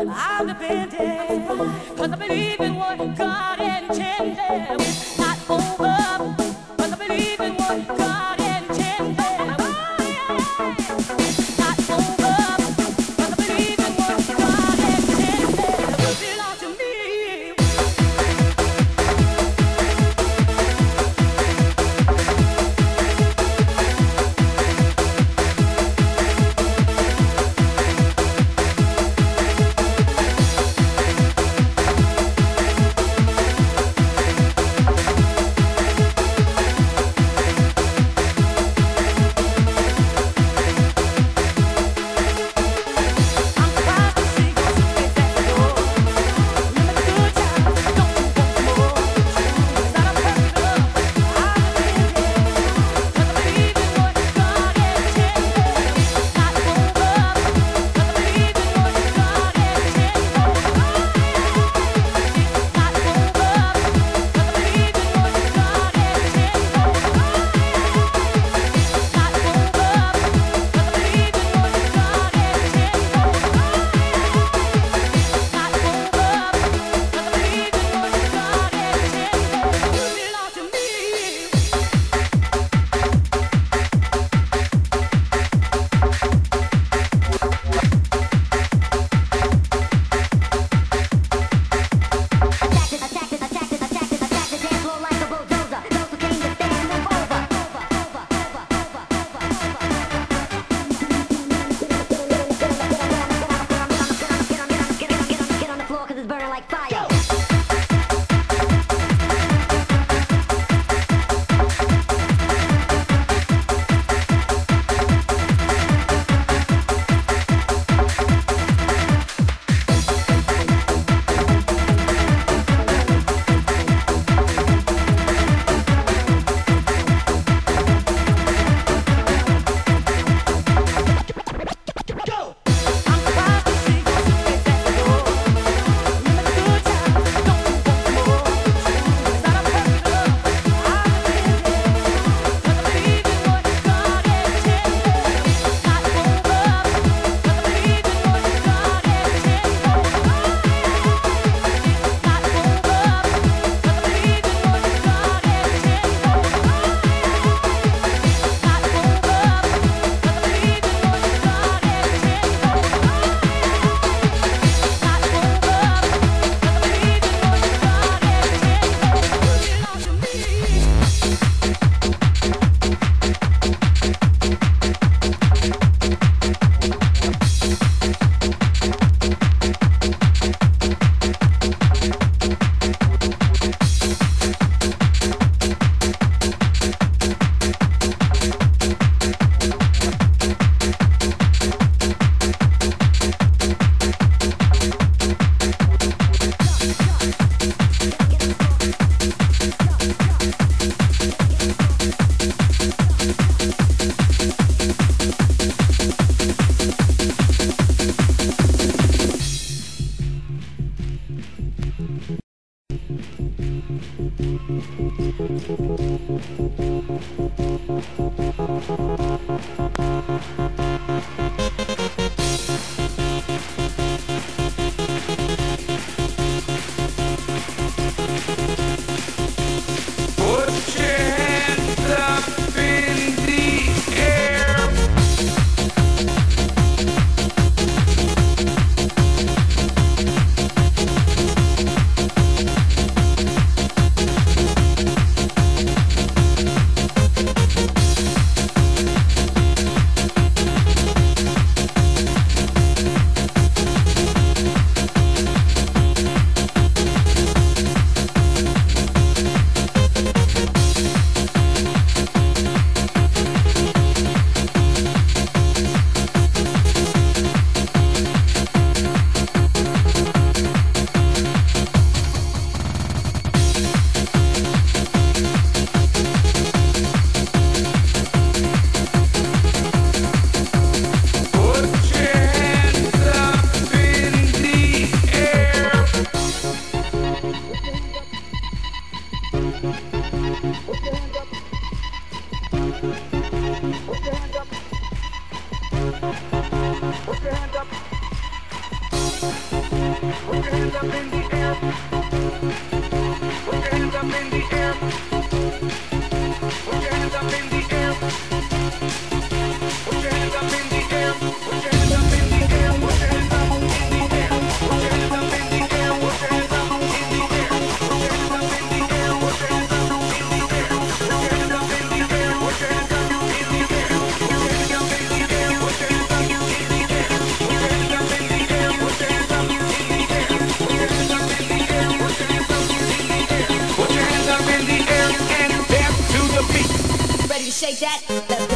I'm dependent. Cause I believe in what God intended. Shake that.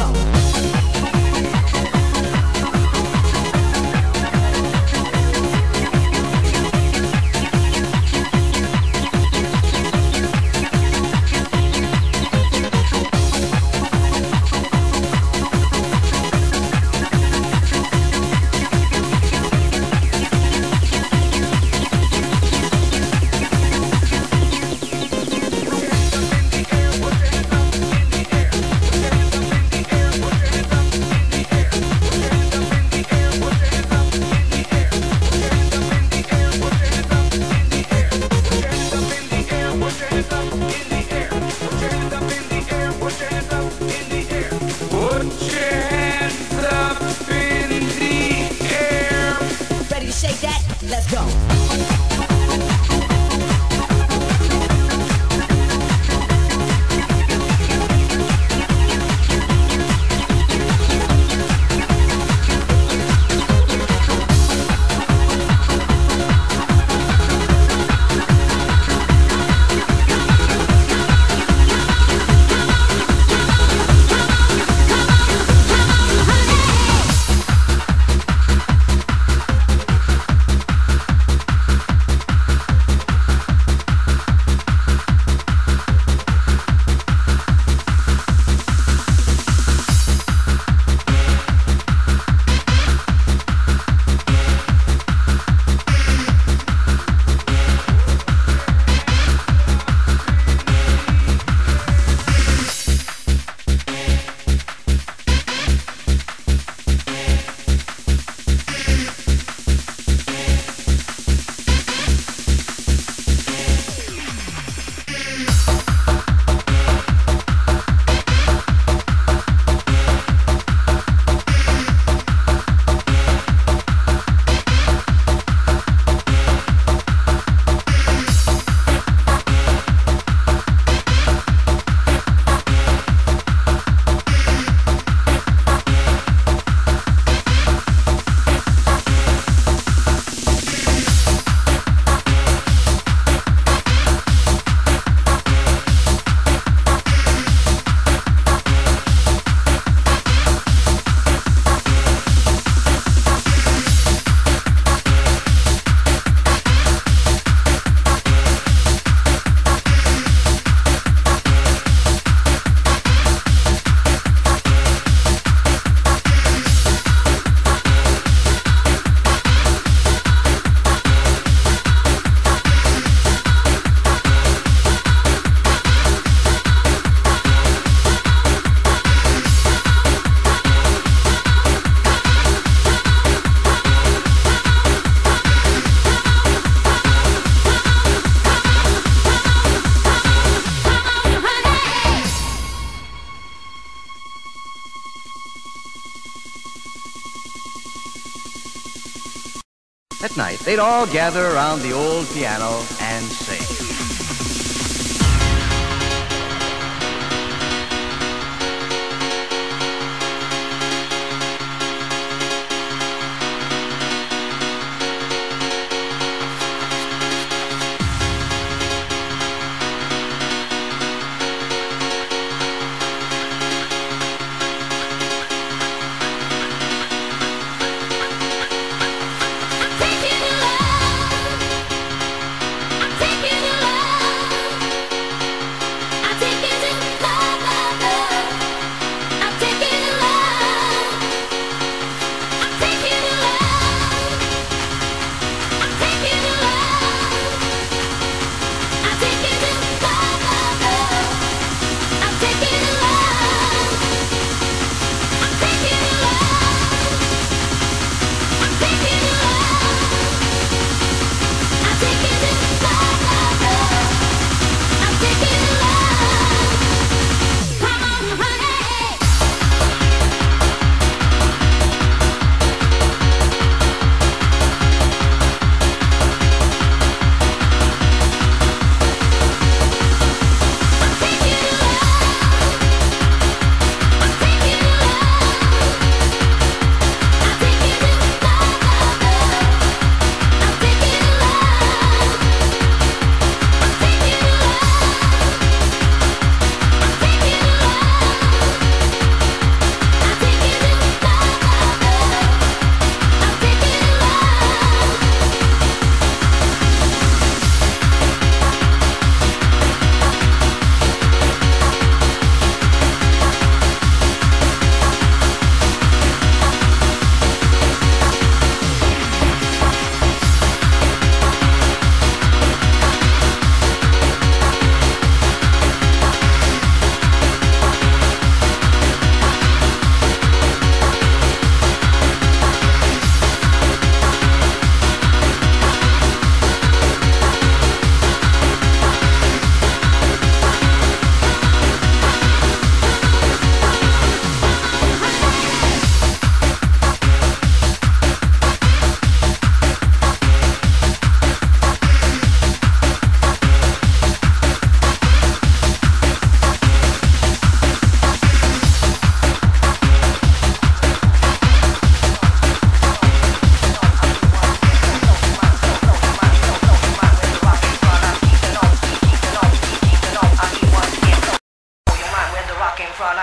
They'd all gather around the old piano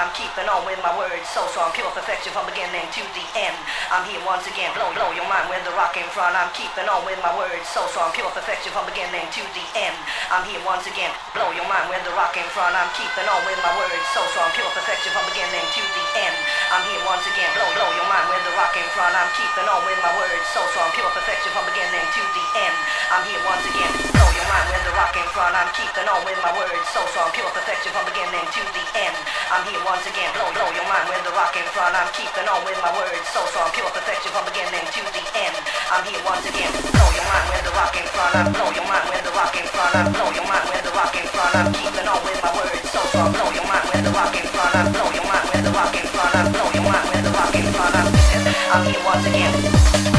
I'm keeping on with my words so strong, pure perfection from beginning to the end. I'm here once again, blow, blow your mind with the rock in front. I'm keeping on with my words so strong, pure perfection from beginning to the end. I'm here once again, blow your mind with the rock in front. I'm keeping on with my words so strong, pure perfection from beginning to the end. I'm here once again, blow, blow your mind with the rock in front. I'm keeping on with my words so strong, pure perfection from beginning to the end. I'm here once again, blow mind with the rock in front. I'm keeping on with my words so strong, pure perfection from beginning to the end. I'm here once again, blow, blow your mind with the rock in front. I'm keeping on with my words so strong, pure perfection from beginning to the end. I'm here once again, blow your mind with the rock in front. I'm blow your mind with the rock in front. I'm blow your mind with the rock in front. I'm keeping on with my words so strong, blow your mind with the rock in front. I'm blow your mind with the rock in front. I'm blow your mind with the rock in front. I'm here once again.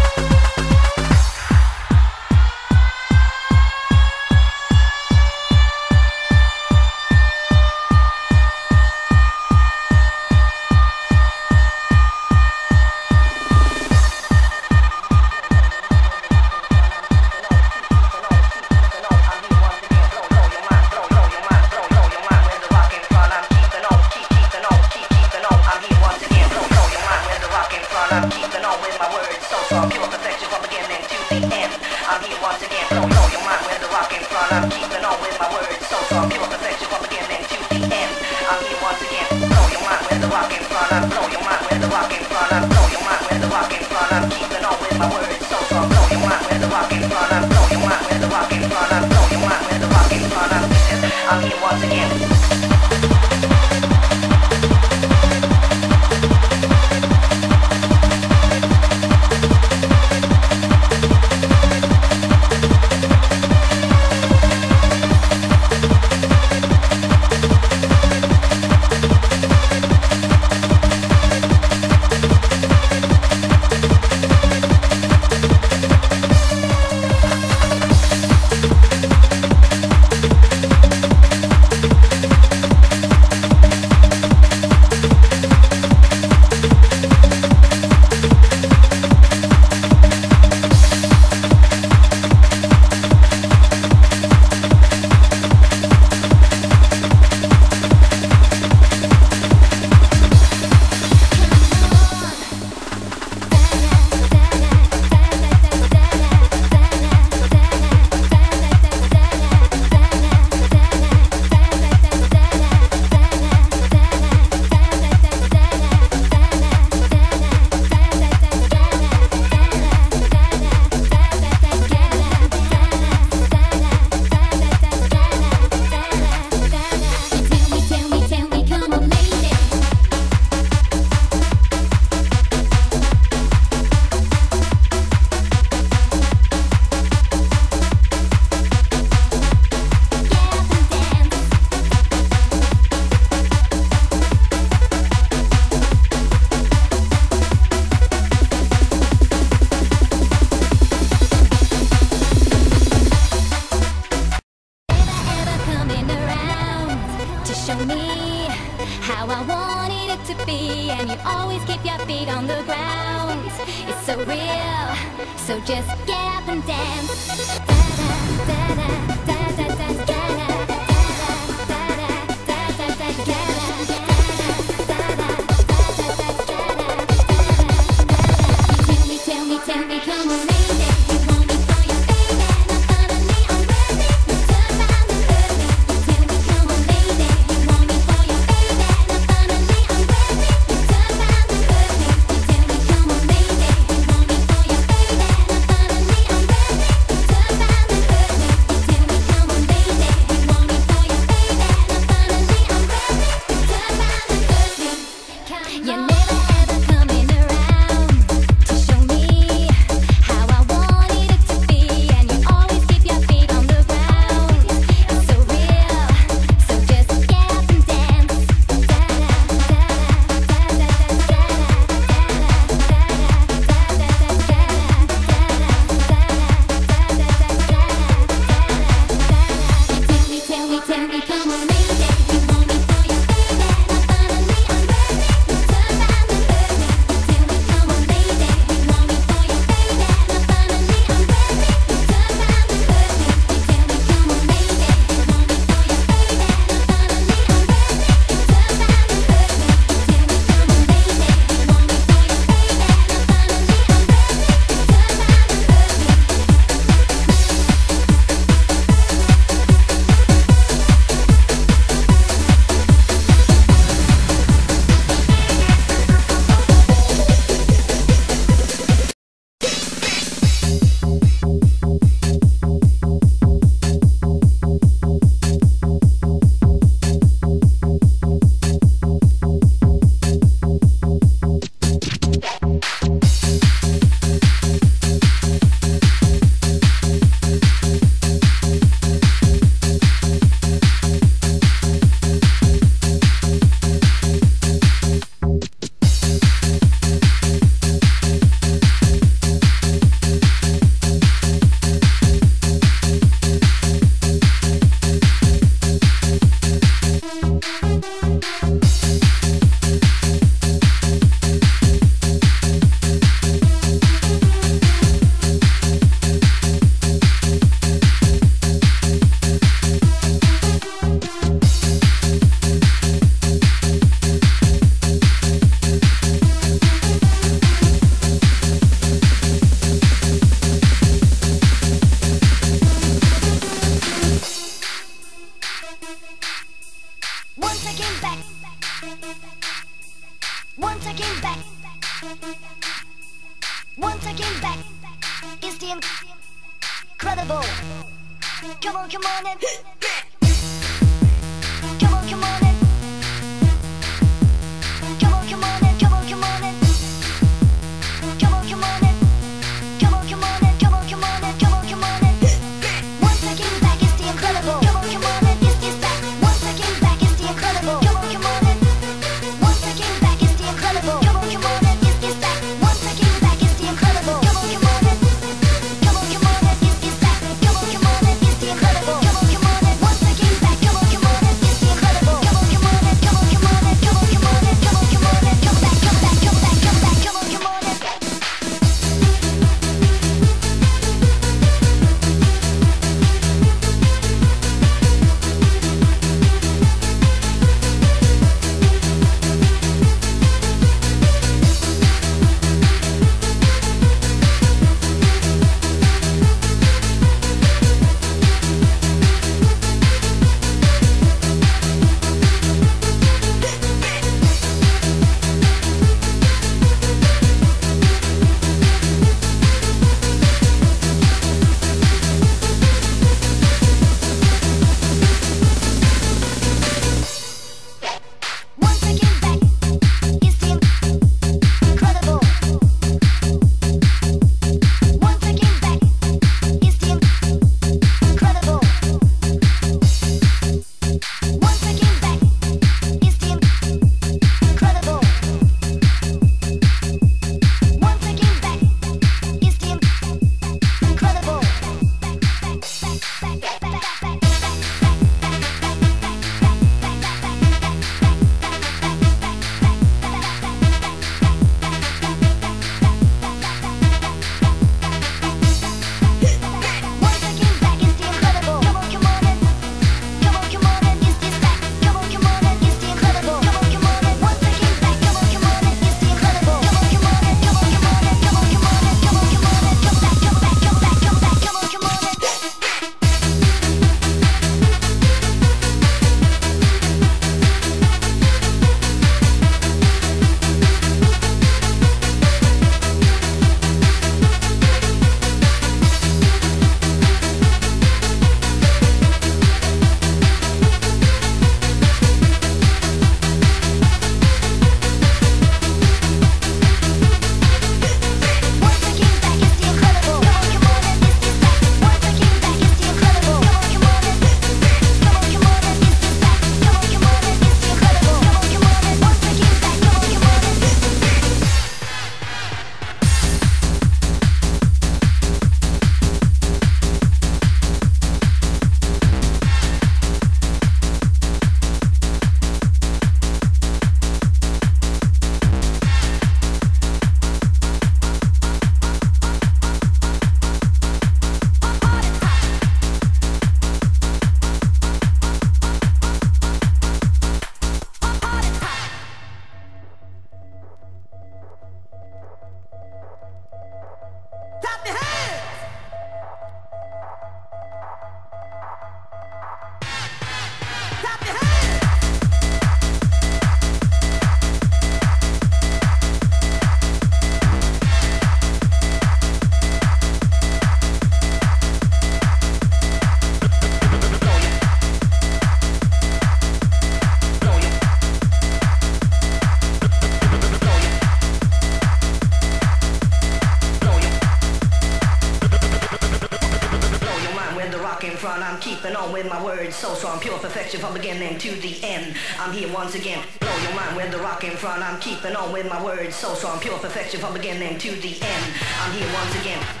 from beginning to the end. I'm here once again. Blow your mind with the rock in front. I'm keeping on with my words. So strong, pure perfection from beginning to the end. I'm here once again.